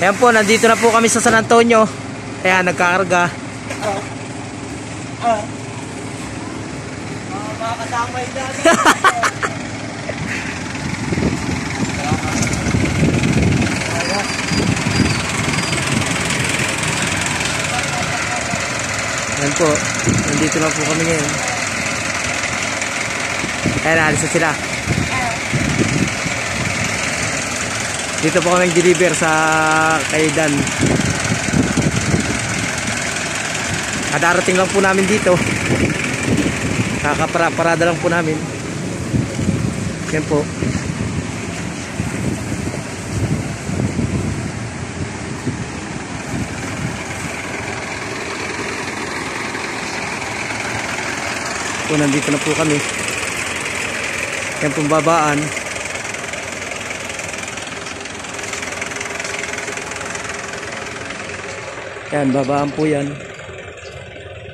Ayan po, nandito na po kami sa San Antonio. Ayan, nagkakarga. Ah. Mga mga katamay dyan. Ayan po, nandito na po kami ngayon. Ayan, alis na sila. Dito po kami deliver sa kay Dan. Kadarating lang po namin dito. Kakapara-parada lang po namin. Yan po. Po, nandito na po kami. Yan pong babaan. Yan, babaan po yan.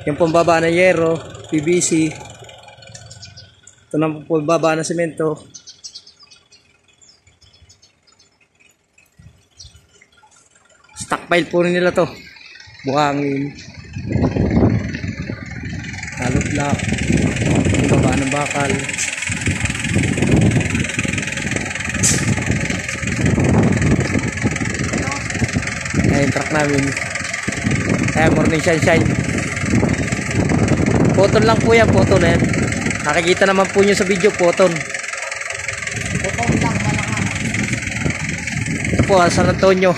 Yan pong baba ng yero, PVC. Ito na po baba ng semento. Stockpile po nila to. Buhangin. Halo block. Baba ng bakal. Ayan yung truck namin. Ayan, morning sunshine. Photon lang po yan, photon yan. Nakikita naman po nyo sa video, photon. Bukong lang malangan. Ito po, San Antonio.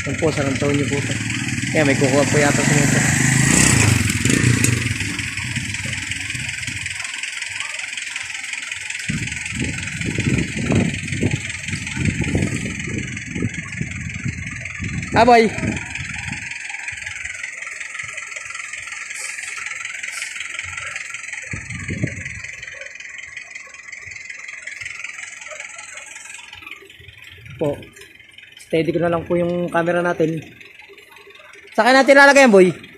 Ito po, San Antonio po. Ayan, may kukuha po yata sa nito. Ah, boy. po. Steady ko na lang po yung camera natin. Saan natin lalagay yan, boy?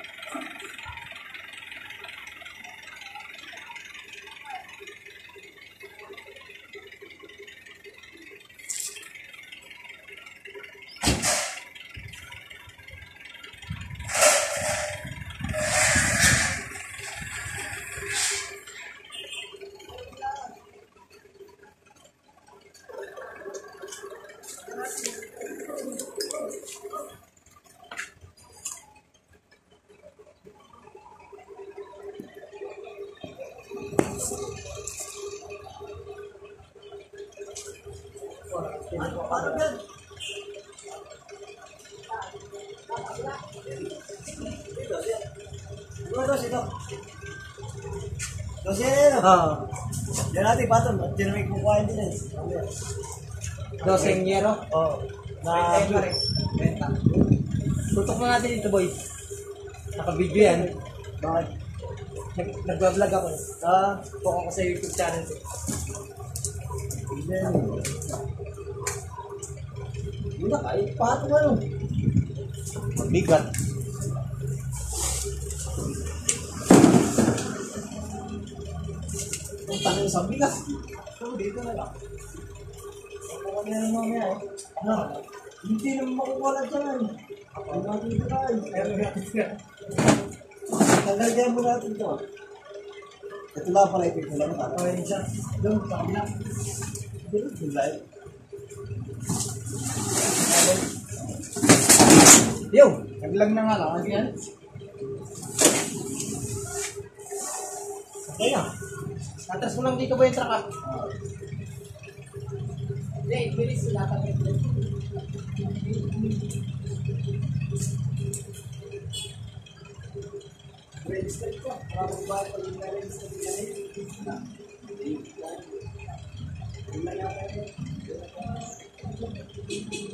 Ano dos ito? Dos yan yan. Ah, Yan natin patol. Hindi na may kukuhain din. Mamaya. doseng yero. Oo. Na Benta. Tutok na natin dito, boy. Naka-video yan. Bakit? Nag Nagbablog ako. Ah, Tutok ako sa YouTube channel ko. yan. Yun na, kahit pato ano. Mabigat. Ang tanong sa bigas. So, dito na lang. Ako kami na lang mamaya eh. Na, hindi naman makukuha dyan. Ako natin dito tayo. Pero gratis ka. Tanggalin mo natin ito. Ito lang pala ito. Ito lang ito. Ito lang siya. Doon, sa kabila. Doon, doon live. Yo, naglag na nga lang. Ano? Okay na. Atras mo lang dito ba yung truck ah? Hindi, bilis sila ka. Register ko. Parang ba ito yung register Hindi.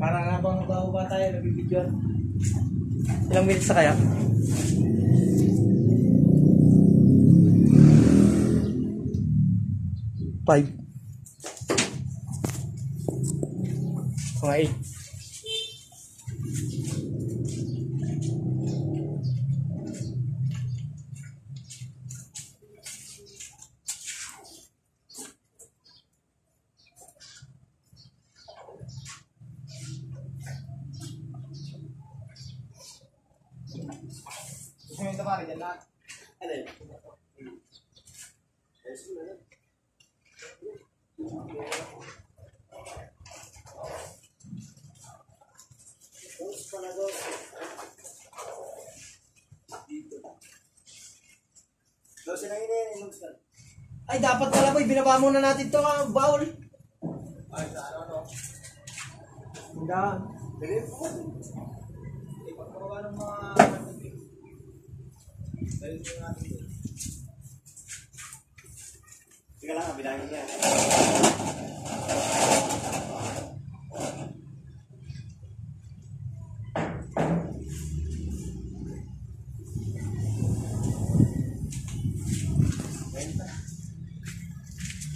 Parang habang ba tayo, nabibidyon. Ilang minutes na kaya? Five. Mga eight. Lahat? Alin? Ay, dapat pala boy, binaba muna natin to ah, bawal. Ay, ano, ano? Hindi. Dali po. Ipagpagawa ng mga... Sige lang, bilangin niya.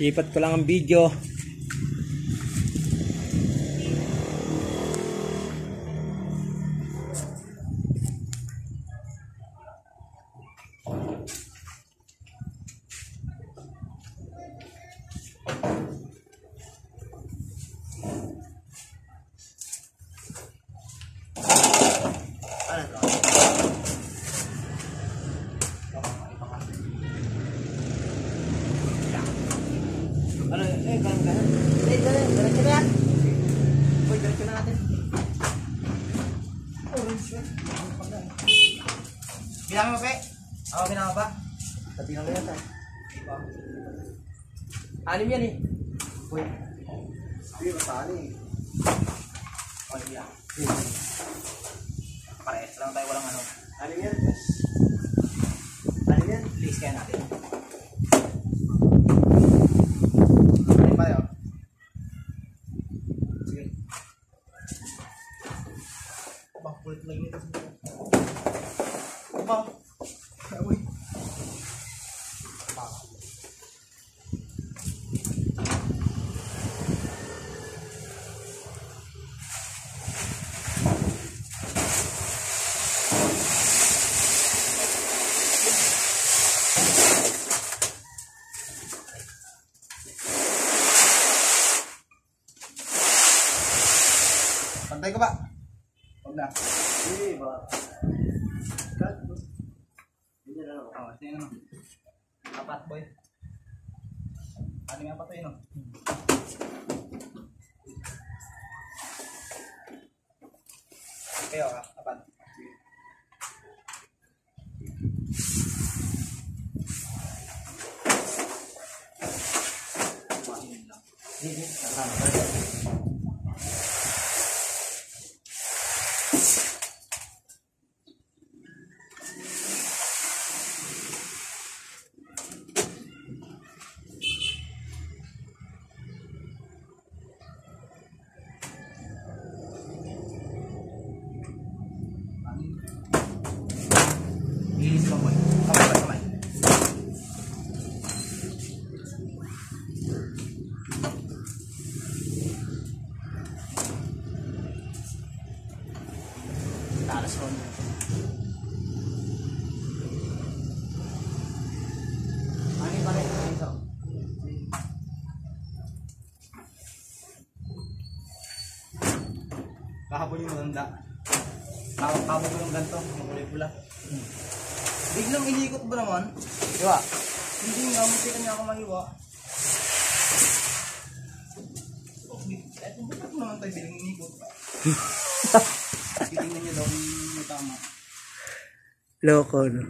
Lipat ko lang ang video. Ano to? Ano, eh, ganun, ganun. Eh, ganun, ganun ka na yan. Boy, ganun ka na natin. Orange yun. Bilang mo, pe? Ako bilang mo ba? Sabi lang. Diba? Anim yan eh. Boy. Hindi, masali eh. O, hindi ah. Parehas lang tayo, walang ano. Anim yan? Anim yan? Please kaya natin. Pantay ka ba? Huwag na. Hindi ba? Hindi na lang. Oo, tingnan mo. Apat boy. Nga pa tayo no? Kayo ah, apat. Hindi, nakasama tayo. Ilis ka boy. Kamay ba kamay? Talas ko. Ano pa rin ito? Kahapon yung maganda. Kahapon ko yung ganito, makulay pula. Biglang inikot ba naman? Diba? Hindi nga, makita niya ako mahiwa. Oh, eh, kung bakit naman tayo bilang inikot? titingnan nyo daw kung tama. Loko, no?